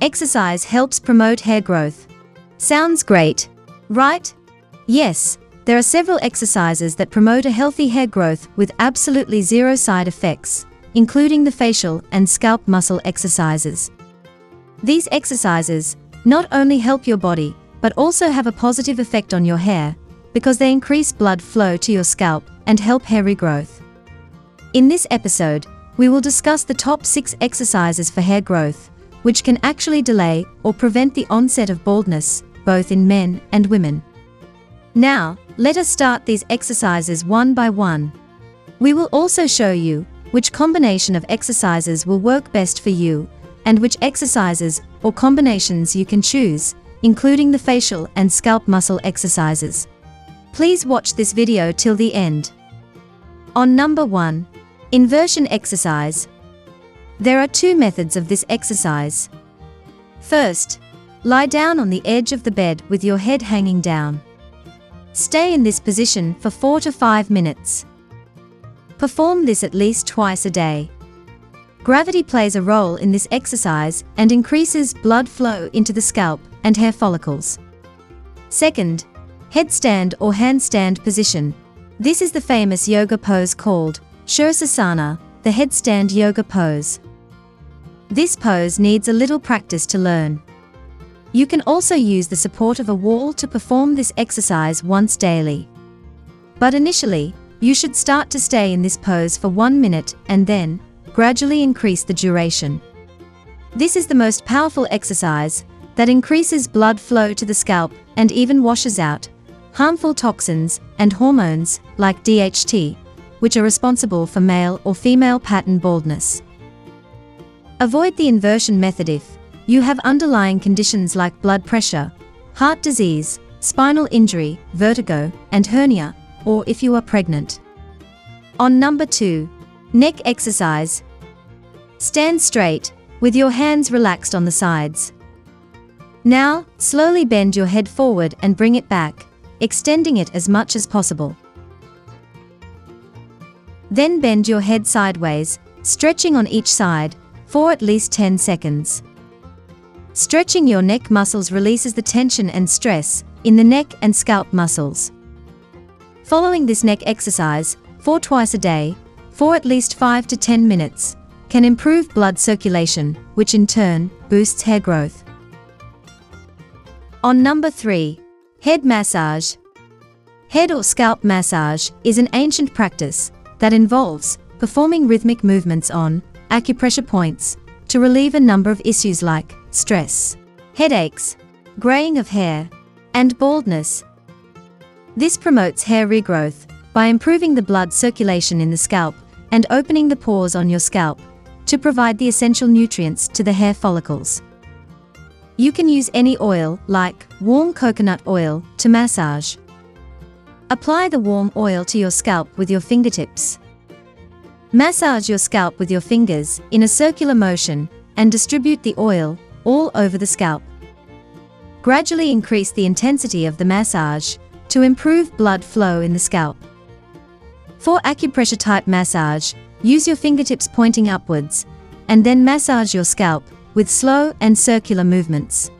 Exercise helps promote hair growth. Sounds great, right? Yes, there are several exercises that promote a healthy hair growth with absolutely zero side effects, including the facial and scalp muscle exercises. These exercises not only help your body, but also have a positive effect on your hair, because they increase blood flow to your scalp and help hair regrowth. In this episode, we will discuss the top 6 exercises for hair growth, which can actually delay or prevent the onset of baldness, both in men and women. Now, let us start these exercises one by one. We will also show you which combination of exercises will work best for you and which exercises or combinations you can choose, including the facial and scalp muscle exercises. Please watch this video till the end. On number 1. Inversion exercise. There are two methods of this exercise. First, lie down on the edge of the bed with your head hanging down. Stay in this position for 4 to 5 minutes. Perform this at least twice a day. Gravity plays a role in this exercise and increases blood flow into the scalp and hair follicles. Second, headstand or handstand position. This is the famous yoga pose called Shirsasana, the headstand yoga pose. This pose needs a little practice to learn. You can also use the support of a wall to perform this exercise once daily. But initially, you should start to stay in this pose for one minute and then gradually increase the duration. This is the most powerful exercise that increases blood flow to the scalp and even washes out harmful toxins and hormones like DHT, which are responsible for male or female pattern baldness. Avoid the inversion method if you have underlying conditions like blood pressure, heart disease, spinal injury, vertigo, and hernia, or if you are pregnant. On number 2. Neck exercise. Stand straight, with your hands relaxed on the sides. Now, slowly bend your head forward and bring it back, extending it as much as possible. Then bend your head sideways, stretching on each side, for at least 10 seconds. Stretching your neck muscles releases the tension and stress in the neck and scalp muscles. Following this neck exercise, for twice a day, for at least 5 to 10 minutes, can improve blood circulation, which in turn boosts hair growth. On number 3. Head massage. Head or scalp massage is an ancient practice that involves performing rhythmic movements on acupressure points to relieve a number of issues like stress, headaches, graying of hair, and baldness. This promotes hair regrowth by improving the blood circulation in the scalp and opening the pores on your scalp to provide the essential nutrients to the hair follicles. You can use any oil, like warm coconut oil, to massage. Apply the warm oil to your scalp with your fingertips. Massage your scalp with your fingers in a circular motion and distribute the oil all over the scalp. Gradually increase the intensity of the massage to improve blood flow in the scalp. For acupressure type massage, use your fingertips pointing upwards and then massage your scalp with slow and circular movements.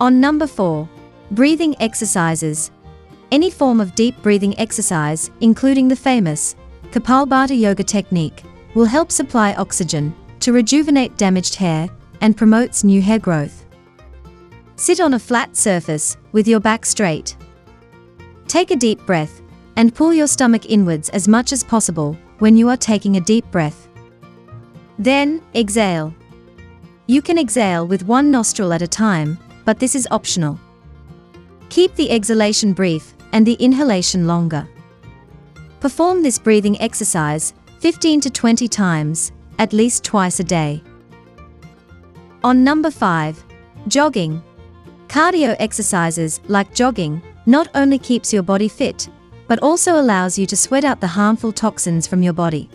On number 4. Breathing exercises. Any form of deep breathing exercise, including the famous Kapalbhati yoga technique, will help supply oxygen to rejuvenate damaged hair and promotes new hair growth. Sit on a flat surface with your back straight. Take a deep breath and pull your stomach inwards as much as possible when you are taking a deep breath. Then, exhale. You can exhale with one nostril at a time, but this is optional. Keep the exhalation brief and the inhalation longer. Perform this breathing exercise 15 to 20 times, at least twice a day. On number 5. Jogging. Cardio exercises like jogging not only keeps your body fit, but also allows you to sweat out the harmful toxins from your body.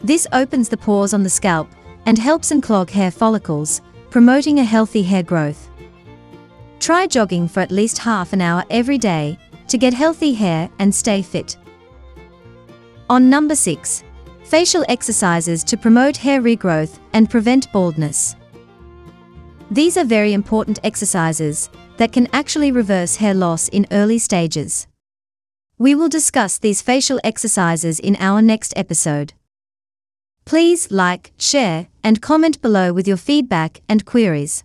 This opens the pores on the scalp and helps unclog hair follicles, promoting a healthy hair growth. Try jogging for at least half an hour every day to get healthy hair and stay fit. On number 6. Facial exercises to promote hair regrowth and prevent baldness. These are very important exercises that can actually reverse hair loss in early stages. We will discuss these facial exercises in our next episode. Please like, share, and comment below with your feedback and queries.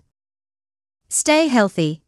Stay healthy.